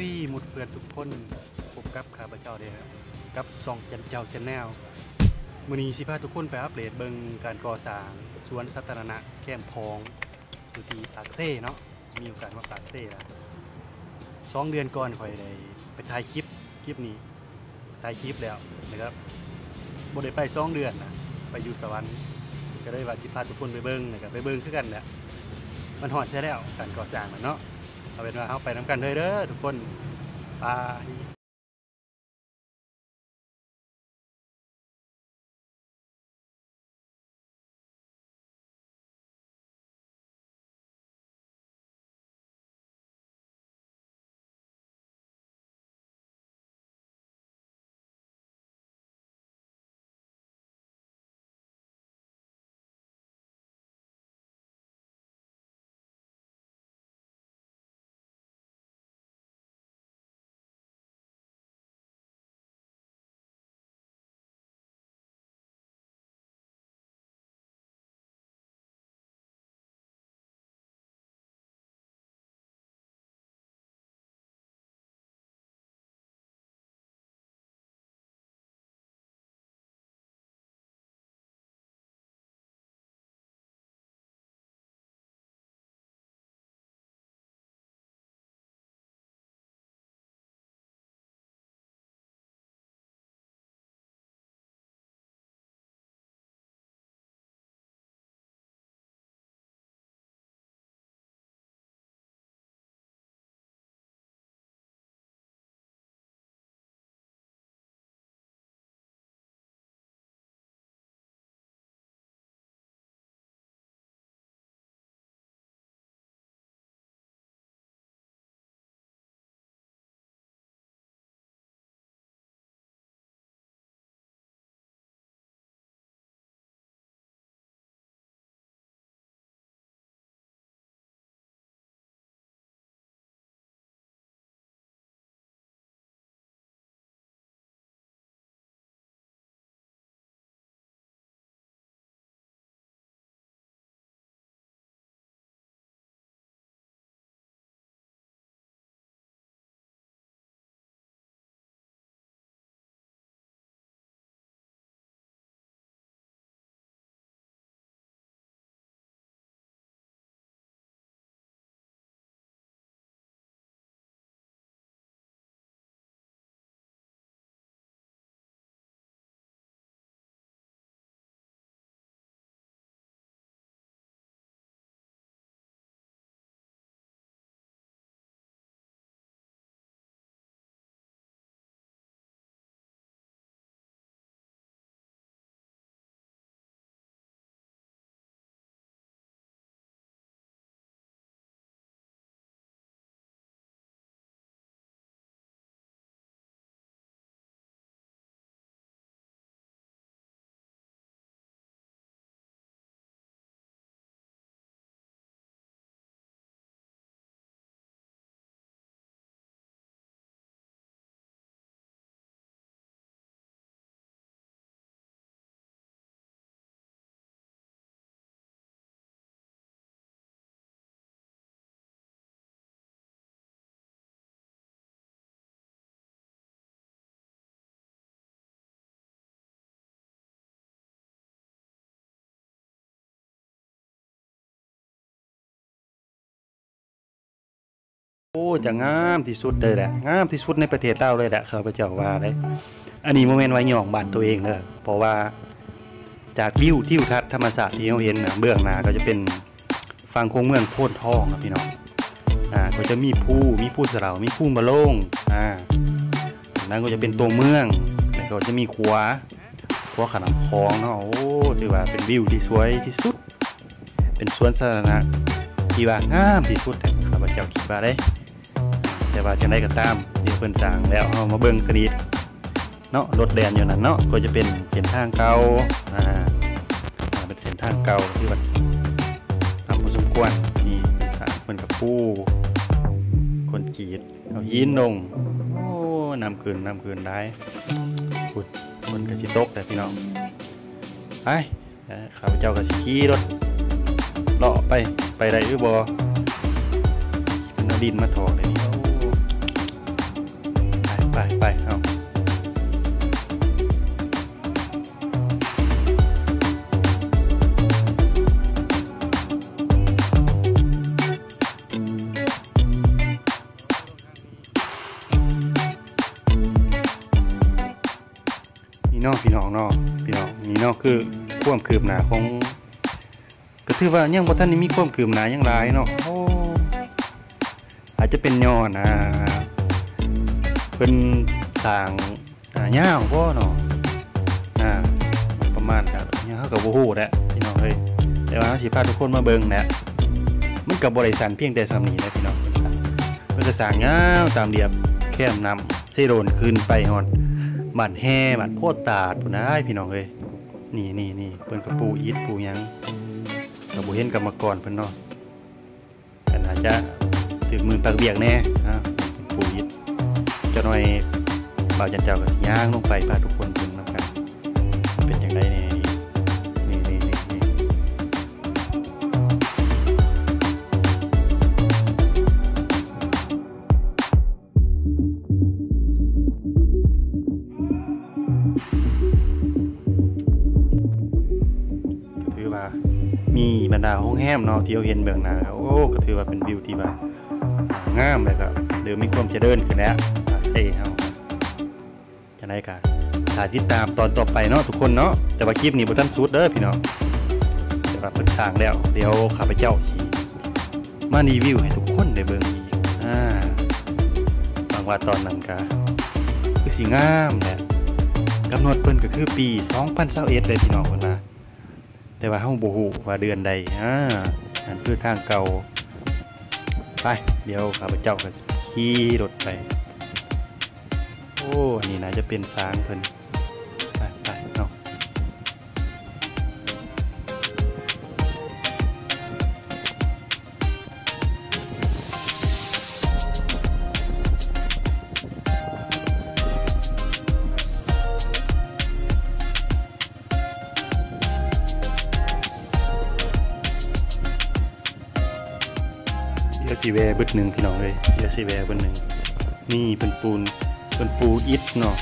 รีหมุดเพื่อนทุกคนพบกับข้าพเจ้าเด้ครับกับซองจันเจ้าเซนแนลมือนี้สิพาทุกคนไปอัปเดตเบิงการก่อสร้างสวนสาธารณะแก้มคลองอยู่ที่ปากเซ่เนาะมีโอกาสมาปากเซ่แล้วสองเดือนก่อนข่อยได้ไปถ่ายคลิปคลิปนี้ถ่ายคลิปแล้วนะครับบ่ได้ไปสองเดือนนะไปอยู่สวรรค์ก็เลยว่าสิพาทุกคนไปเบิงนะครับไปเบิ่งคือกันแหละมันฮอดใช่แล้วการก่อสร้างมันเนาะ เอาเป็นว่าเขาไปน้ำกันเลยเด้อทุกคนไป โอ้จะงามที่สุดเลยแหละงามที่สุดในประเทศลาเลยแหละข้าพเจ้าว่าเลยอันนี้โมเมนต์ไว้หย่องบ้านตัวเองเด้อเพราะว่าจากวิวทิวทัศน์ธรรมศาสตร์ที่เราเห็นนะเบื้องหน้าก็จะเป็นฝั่งโค้งเมืองโพนทองครับพี่น้องอ่าก็จะมีผู้มีผู้สะเหลามีผู้มะโล่งอ่านั้นก็จะเป็นตัวเมืองแล้วก็จะมีขัวขัวขนามคลองเนาะโอ้ถือว่าเป็นวิวที่สวยที่สุด เป็นสวนสาธารณะที่ว่างามที่สุดอะข้าพเจ้าคิดว่าได้ แต่ว่าจังไดก็ตามเดี๋ยวเพิ่นสร้างแล้วเอามาเบิ่งกันอีกเนาะรถแดนอยู่นั่นเนาะก็จะเป็นเส้นทางเก่าอ่าอ่าเป็นเส้นทางเก่าที่ว่าทำพอสมควรนี่เป็นทางเพิ่นกับผู้คนกรีดเอาหินลงโอ้น้ำคืนน้ำคืนได้พุดคนก็สิตกแต่พี่น้องไปเอ่อข้าพเจ้าก็สิขี่รถเลาะไปไปได้หรือบ่เป็นดินมาถอเลย ไปไปเอานี่อกพี่น้องเนอกพี่น้องนี่เนอกคือความคืบหน้าของก็ถือว่ายังบ่ทันได้มีความคืบหน้ายังหลายเนาะโอ้อาจจะเป็นยอนอ่าเพิ่นสร้างอ่ายาวบ่เนาะอ่าประมาณก็ยังเฮาก็บ่ฮู้แหละพี่น้องเอ้ยแต่ว่าเฮาสิพาทุกคนมาเบิ่งแหละมันก็บ่ได้สั้นเพียงแต่ส่ำนี้นะพี่น้องเพิ่นก็สร้างยาวตามเรียบแคมนำเซโดนขึ้นไปฮอดบ้านแฮ่บ้านโพดตาดพุ่นะพี่น้องเอ้ยนี่นี่นี่เพิ่นก็ปูอิฐปูหยังก็บ่เห็นกรรมกรเพิ่นเนาะก็น่าจะถึงมือปากเบียกแน่นะปู่ยิด จะหน่อยบ่าจันเจ้าก็สิย่างลงไปพาทุกคนเบิ่งนํกันเป็นจังไดแน่นี่นี่นี่นี่ถือว่ามีบรรดาห้องแฮมเนาะที่เราเห็นเบื้องหน้าโอ้ก็ถือว่าเป็นวิวที่แบบงามเลยก็เดี๋ยวมีความเจริญขึ้นแล้ว อ่าใช่เฮาจะได้กันถ้าติดตามตอนต่อไปเนาะทุกคนเนาะแต่ว่าคลิปนี้บ่ทันสุดเด้อพี่น้องแต่ว่าเพิ่นสร้างแล้ว เดี๋ยวข้าพเจ้าสิมารีวิวให้ทุกคนได้เบิ่งอีกอ่าบางว่าตอนนั้นก็คือสิงามแหละกำหนดเพิ่นก็คือปี2021เลยพี่น้องเพิ่นว่าแต่ว่าเฮาบ่ฮู้ว่าเดือนใดอ่านั่นคือทางเก่าไปเดี๋ยวข้าพเจ้าก็สิขี่รถไป โอ้นนี้น่าจะเป็นสางเพิ่นไปไปเนาะเดี๋ยวสิแวะเบิดหนึ่งพี่น้องเลยเดี๋ยวสิแวะเบิดหนึ่งนี่เป็นปูน เป็นปูอิฐเนาะ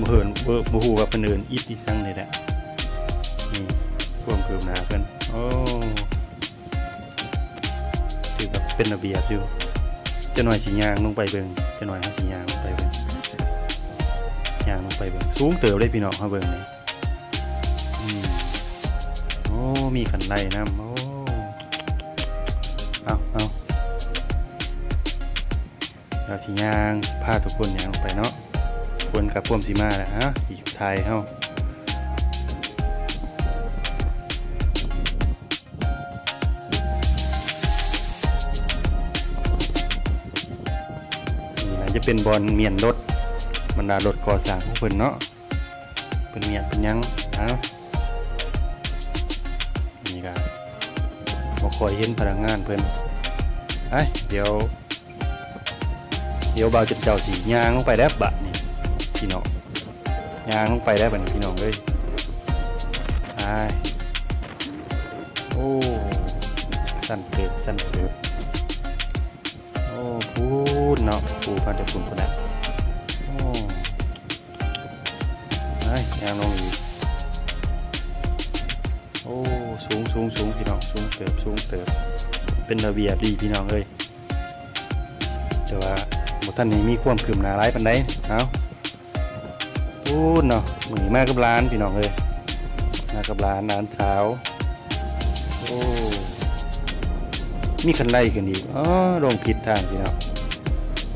บ่เหินบ่บ่ฮู้ว่าเพิ่นเอินอิฐอีสังนี่แหละนี่รวมเกิมหนาเพิ่นโอ้คือแบบเป็นระเบียบอยู่จะหน่อยสิย่างลงไปเบิ่งจะหน่อยเฮาสิย่างลงไปเบิ่งยางลงไปเบิ่งสูงเติบเลยพี่น้องเฮาเบิ่งนี่อืมโอ้มีขันไดนำโอ้ เราสิย่างพาทุกคนย่างลงไปเนาะคนกับพ่วมสีมาแหละฮะอีกไทยเฮานี่นะจะเป็นบอลเมียนรถบรรดารถก่อสร้างของเพิ่นเนาะเป็นเมียนเป็นยังเอานี่ก็บ่คอยเห็นพนักงานเพิ่นไอเดี๋ยว เดี๋ยวบาจะเจ้าสิย่างลงไปได้บะนี่พี่น้องย่างลงไปได้บัดนี้พี่น้องเอ้ยไอโอ้สั่นเกิดสั่นเกิดโอ้พูดเนาะปูพันจะพูดคนนั้นโอ้ไอย่างลงอีกโอ้สูงสูงสูงพี่น้องสูงเติบสูงเติบเป็นระเบียบดีพี่น้องเลยแต่ว่า ท่านนี้มีความคืมหนาร้ายปันไดเอาพูดเนาะมือมากับร้านพี่น้องเลยมากับร้านร้านเช้าโอ้มีคันไล่ขึ้นอีกอ๋อลงผิดทางพี่น้อง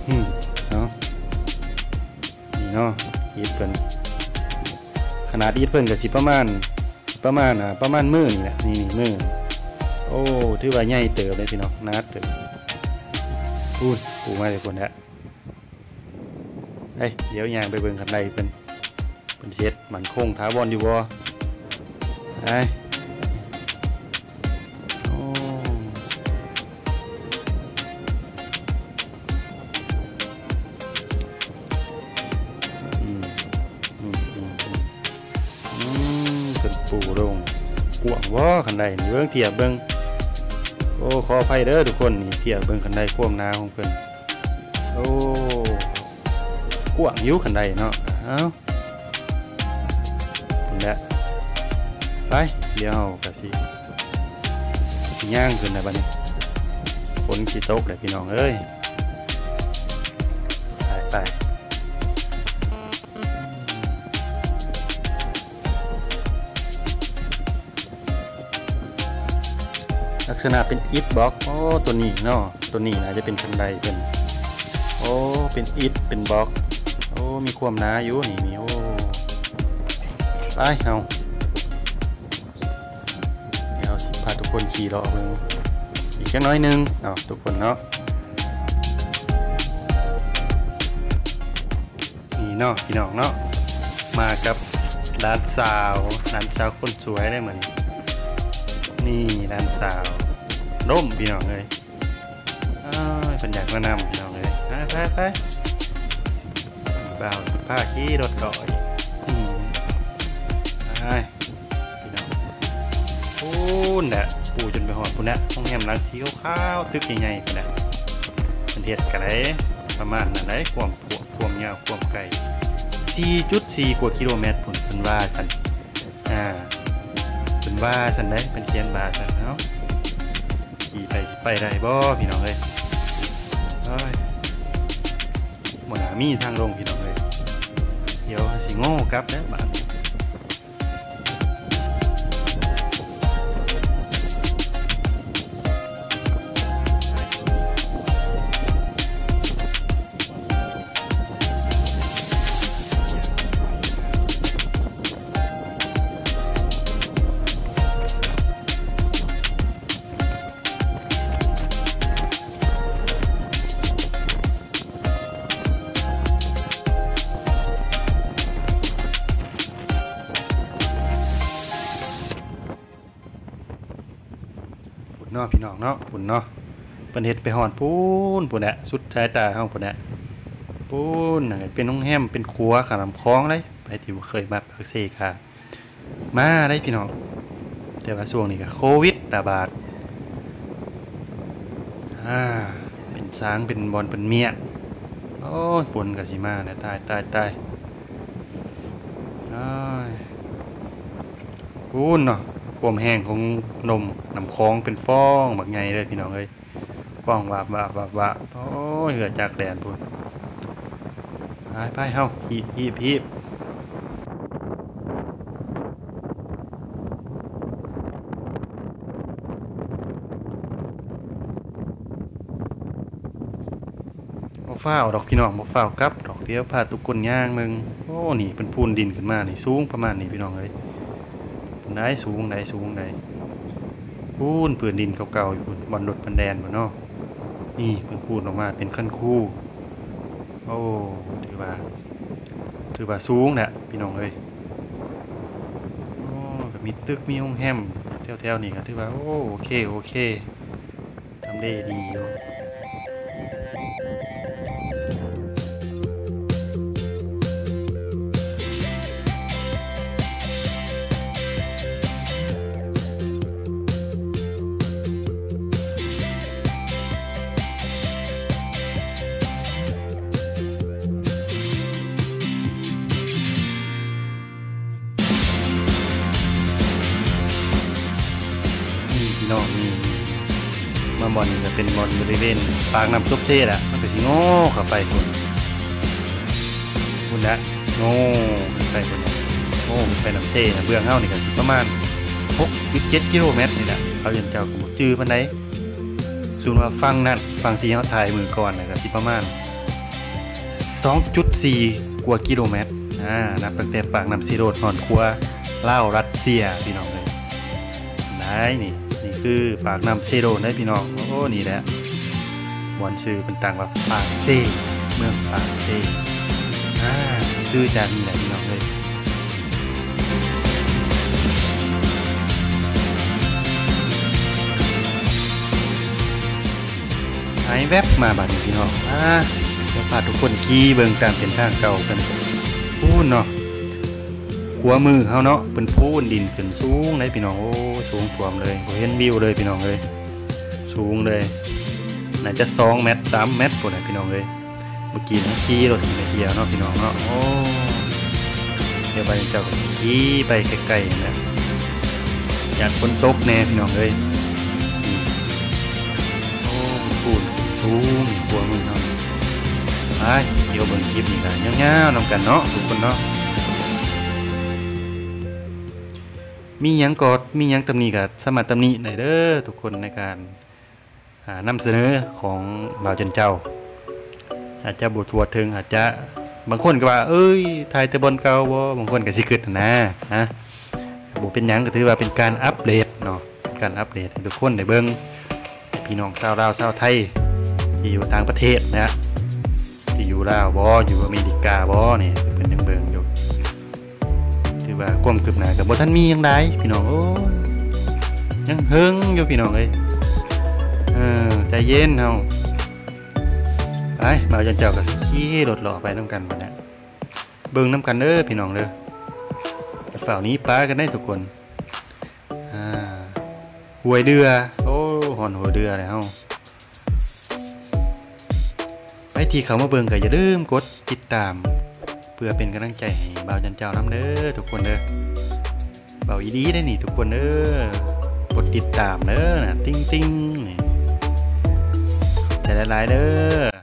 อืมเนาะนี่เนาะอีทเพิ่นขนาดอีทเพิ่นกับสิประมาณประมาณอ่าประมาณมือนี่แหละนี่นี่มือโอ้ถือว่าใหญ่เติบเลยพี่น้องนัดเติบพูดปูมาเลยคนละ เฮ้ยเดี๋ยวยางไปเบิ่งคันใดเป็นเป็นเช็ดมันคงท้าวอนอยู่บ่ไอ้โอ้อืมอืมอืมอืมอืมเป็นปูลงกวางว่าคันใดมีเบิ่งเทียบเบิ่งโอ้ขออภัยเด้อทุกคนนี่เทียบเบิ่งคันใดควมนาของเพิ่นโอ้ กว้างอยุขันใดเนาะเอานี่แหละไปเดี๋ยวเราก็สิย่างขึ้นนบัดนี้ฝนขี้ตกเลยพี่น้องเอ้ยไปไปลักษณะเป็นอิฐบล็อกโอ้ตัวนี้เนาะตัวนี้น่าจะเป็นคันไดเป็นโอ้เป็นอิฐเป็นบล็อก อ้มีความหนาอยู่นี่นี่โอ้ไปเอาเดี๋ยวสิพาทุกคนขี่รอบนึงอีกแค่น้อยหนึงเอาทุกคนเนาะนี่เนาะพี่น้องเนาะมากับร้านสาวร้านสาวคนสวยได้เหมือนนี่ร้านสาวร่มพี่น้องเลยอ้าวเป็นอยากมานำพี่น้องเลยไปไปไป บ่าวสิผ้าขี่รถก่อยอืมไปพี่น้องปูนแหละปูจนไปหอดปูนแหละห้องแฮมหลังสีขาวๆตึกใหญ่ๆปูนแหละเป็นเห็ดกันเลยประมาณนั้นเลยความปวความยาวความไกล4.4กว่ากิโลเมตรพุ่นเป็นว่าสันอ่าเป็นว่าสันได้เป็นเขียนบาสันเนาะขี่ไปไปได้บ่พี่น้องเลยเอ้ย หมดหามีทางลงพี่น้องเลยเดี๋ยวสิโง่กลับแล้วบาด นาะพี่น้องเนาะปุ่นเนาะเป็นเฮ็ดไปหอนปูนปุ่นแหละสุดสายตาเฮาปุ่นแหละปูนน่ะเป็นน้องแฮมเป็นครัวขนมคล้องเลยไปที่เคยมาปักเซค่ะมาได้พี่น้องแต่ว่าช่วงนี้ก็โควิดระบาดอ่าเป็นช้างเป็นบอลเป็นเมียโอ้ยฝนก็สิมาแล้วตายตายตายอ้ายปูนเนาะ ความแห้งของนมน้ำคลองเป็นฟองบักใหญ่เลยพี่น้องเอ้ยฟองวาบวาบวาบวาบโอ้ยเหือจากแดนพุ่นไปไปเฮาฮีบฮีบฮีบบ่ฟ้าวดอกพี่น้องบ่ฟ้าวกลับ ดอกเดียวพาทุกคนย่างมึงโอ้นี่เป็นพูนดินขึ้นมานี่สูงประมาณนี้พี่น้องเอ้ย พุ่นสูงได้สูงได้พูนพื้นดินเก่าๆอยู่บอนรถบันแดนบ่เนาะนี่เพิ่นพูนออกมาเป็นขั้นคู่โอ้ถือว่าถือว่าสูงแหละพี่น้องเอ้ยโอ้ก็มีตึกมีโรงแรมแถวๆนี้ก็ถือว่าโอ้โอเคโอเคทำได้ดีอยู่ เป็นบอลบริเวณปากน้ำซุปเช่อะมันก็สิโง่เข้าไปคุณคุณนะโง่ไปคุณนโง่ไปน้ำเช่นะเบื้องเฮานี่ก็ประมาณ6 7กิโลเมตรนี่แหละเขาเรียนเจ้าก็บ่จื้อปานใดส่วนว่าฟังนั่นฟังที่เฮาถ่ายมือก่อนน่ะก็สิประมาณ 2.4 กว่ากิโลเมตรอ่านับตั้งแต่ปากน้ำซีโรดหอนครัวเลารัสเซียพี่น้องเลยได้นี่นี่ คือปากน้ำเซโดได้พี่น้อง โอ้นี่แหละบอนชื่อเป็นต่างว่าปากเซเมืองปากเซอ่าชื่อจากนี่แหละพี่น้องเลยหายแวบมาบัดนี้พี่น้องอ่าเดี๋ยวพาทุกคนขี่เบิ่งตามเส้นทางเก่ากันพูนเนาะ ขัวมือเขาเนาะเป็นพูนดินขึ้นสูงเลยพี่น้องโอ้สูงท่วมเลยเห็นวิวเลยพี่น้องเลยสูงเลยน่าจะ2เมตร3เมตรพุ่นน่ะพี่น้องเลยเมื่อกี้ขี่รถไปเที่ยวเนาะพี่น้องเนาะโอ้เดี๋ยวไปเจ้าขี่ไปไกลๆนะอยากฝนตกแน่พี่น้องเอ้ยโอ้ปูนสูงกลัวมึงเนาไปเดี๋ยวบิ่งคลิปนี้กันยาวๆนำกันเนาะทุกคนเนาะ มีหยังกอดมีหยังตำหนิกับสมารถตำหนิได้เด้อทุกคนในการอ่านำเสนอของบ่าวจันเจ้า อาจจะบทวดถึงอาจจะบางคนก็ว่า เอ้ยถ่ายแต่บนเก่าบ่บางคนก็สิคิดนะฮะบ่เป็นยังก็ถือว่าเป็นการอัปเดตเนาะการอัปเดตทุกคนได้เบิ่งพี่น้องชาวลาวชาวไทยที่อยู่ต่างประเทศนะที่อยู่ลาวบ่อยู่อเมริกาบ่นี่เพิ่นยังเบิ่งอยู่ ว่าความคืบหน้าก็บ่ทันมียังใดพี่น้องโอ้ยังเฮิงอยู่พี่น้องเอ้ยเออใจเย็นเฮาไปบ่าวจันเจ้าก็สิขี่รถหล่อไปน้ำกันบัดนี้เบิ่งน้ำกันเด้อพี่น้องเด้อกับฝ่าวนี้ป้ากันได้ทุกคนอ่าหวยเดือโอ้หอนหัวเดือแล้วไปที่เขามาเบิ่งก็อย่าลืมกดติดตาม เพื่อเป็นกำลังใจให้บ่าวจันเจ้าน้ำเด้อทุกคนเด้อบ่าวอีดีได้นี่ทุกคนเด้อกดติดตามเด้อนะติ้งติ้งๆนี่ใจละลายๆเด้อ